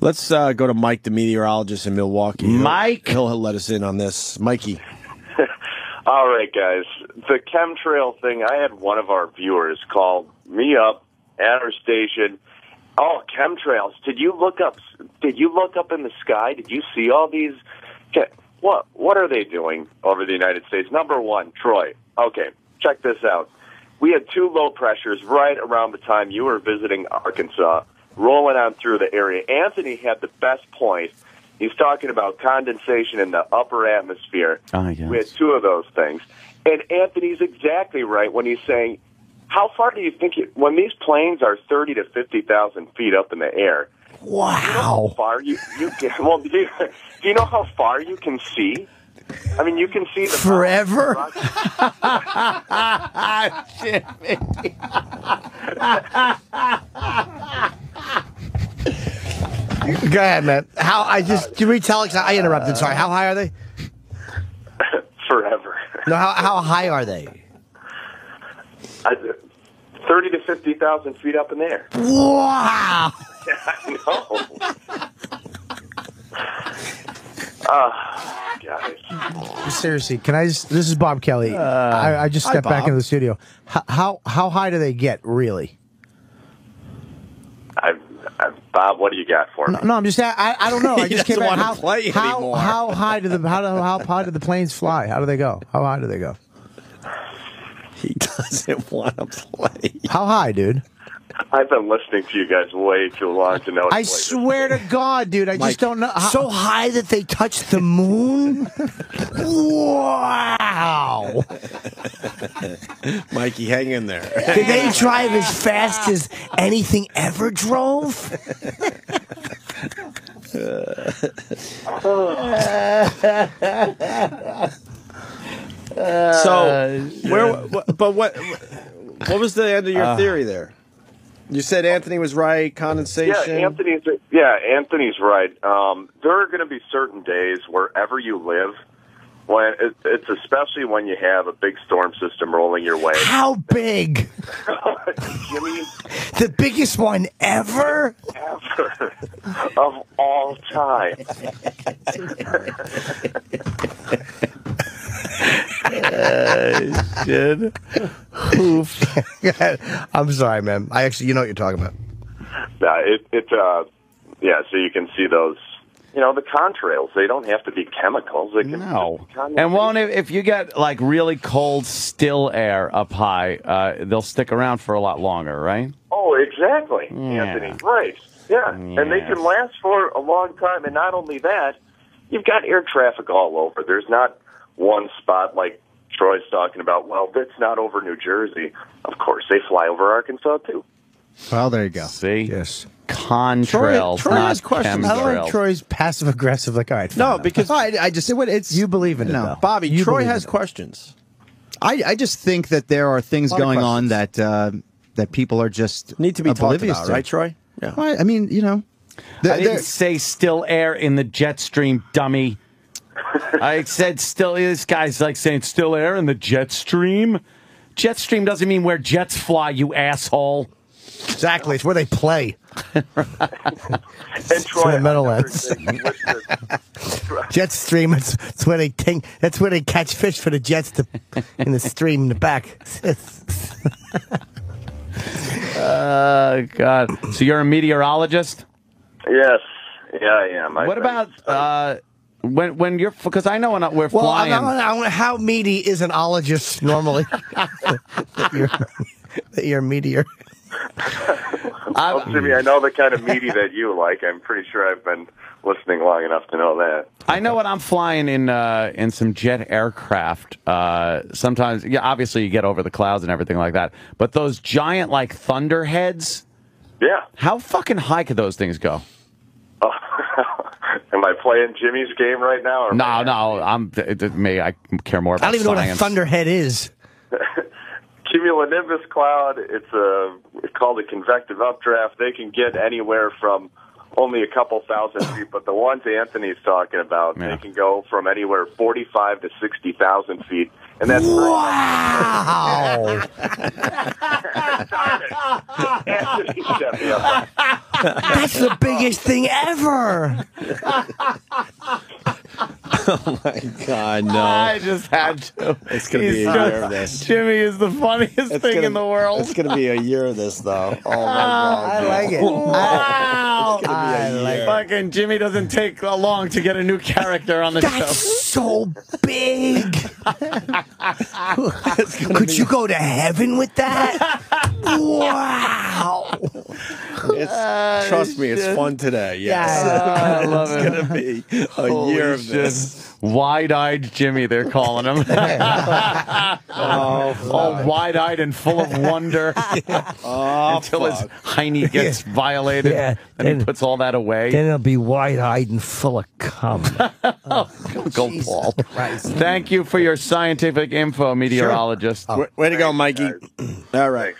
Let's uh, go to Mike, the meteorologist in Milwaukee. He'll- Mike? he'll, let us in on this. Mikey, All right, guys. The chemtrail thing, I had one of our viewers call me up at our station. Oh, chemtrails. Did you look up did you look up in the sky? Did you see all these what what are they doing over the United States? Number 1, Troy. Okay, check this out. We had two low pressures right around the time you were visiting Arkansas, rolling on through the area. Anthony had the best point. He's talking about condensation in the upper atmosphere. Ah, yes. We had two of those things. And Anthony's exactly right when he's saying, how far do you think it, when these planes are 30 to 50,000 feet up in the air, wow. how far you, you can, well, do you, do you know how far you can see? I mean, you can see the Forever? Go ahead, man. How I just do you retell? I interrupted. Sorry. How high are they? forever. No. How how high are they? I- 30 to 50,000 feet up in the air. Wow. I know. Ah, guys. Seriously, can I just? This is Bob Kelly. I, I just hi, stepped back Bob. into the studio. How, how how high do they get really? I, I, Bob, what do you got for me? No, no I'm just. I I don't know. I just came doesn't back. wanna How, play how, anymore. how high do the how do, how high do the planes fly? How do they go? How high do they go? he doesn't want to play. How high, dude? I've been listening to you guys way too long to know. I swear to God, dude, I Mike, just don't know. How, So high that they touch the moon? wow. Mikey, hang in there. Did they drive as fast as anything ever drove? So, where? But what? What was the end of your theory there? You said Anthony was right. Condensation. Yeah, Condensation. Anthony's. Yeah, Anthony's right. Um, there are going to be certain days wherever you live when it, it's especially when you have a big storm system rolling your way. How big? Jimmy, The biggest one ever? ever of all time. I'm sorry, man. I actually, you know what you're talking about. Yeah, it. It. Uh, yeah, so you can see those. You know, the contrails. They don't have to be chemicals. They can No. be. And won't if, if you get like really cold, still air up high, uh, they'll stick around for a lot longer, right? Oh, exactly, Yeah. Anthony. Right. Yeah. And they can last for a long time. And not only that, you've got air traffic all over. There's not one spot like Troy's talking about. Well, that's not over New Jersey. Of course, they fly over Arkansas too. Well, there you go. See? Yes. Contrails, Troy not has questions. I like. Troy's passive aggressive. Like, all right, fine no, enough. because I, I just what it's you believe in it, No. though. Bobby, You Troy has questions. I, I just think that there are things going on that uh, that people are just Need to be oblivious about, to. right, Troy? Yeah. Well, I mean, you know, the- I didn't there- say still air in the jet stream, dummy. I said still. This guy's like saying still air in the jet stream. Jet stream doesn't mean where jets fly, you asshole. Exactly. It's where they play. And Troy, the middle another ends. thing with the- Jet stream. It's, it's where they ting, That's where they catch fish for the jets to, in the stream in the back. Oh God! So you're a meteorologist. yes, yeah, I am. I've What been about uh, when when you're because I know when we're well, I, flying. I, I, how meaty is an ologist normally? that, you're, that you're a meteor. Well, Jimmy, I know the kind of meaty that you like. I'm pretty sure I've been listening long enough to know that. I know when I'm flying in uh, in some jet aircraft. Uh, sometimes, yeah, obviously you get over the clouds and everything like that. But those giant like thunderheads, Yeah. how fucking high could those things go? Am I playing Jimmy's game right now? Or No, no, I'm it, it- me. I care more About I don't even know what a thunderhead is. Cumulonimbus cloud. It's a it's called a convective updraft. They can get anywhere from only a couple thousand feet, but the ones Anthony's talking about, Yeah. they can go from anywhere forty-five to sixty thousand feet, and that's Wow. Anthony set me up. That's the biggest thing ever. Oh God, no. I just had to. It's gonna be He's a just- year of this. Jimmy is the funniest It's thing gonna- in the world. It's going to be a year of this, though. Oh, my I God. like it. Wow. I like it. Fucking Jimmy doesn't take long to get a new character on the That's show. so big. Could you go to heaven with that? Wow. It's, trust me, it's fun today. Yes. I love it's it. going to be a Holy year of shit. this. Wide-eyed Jimmy, they're calling him. Oh, all wide-eyed and full of wonder Oh, until his fuck. hiney gets violated, Yeah, and he puts all that away. Then he'll be wide-eyed and full of cum. Oh, go, Paul. Thank you for your scientific info, meteorologist. Way- Way to go, Mikey. All right.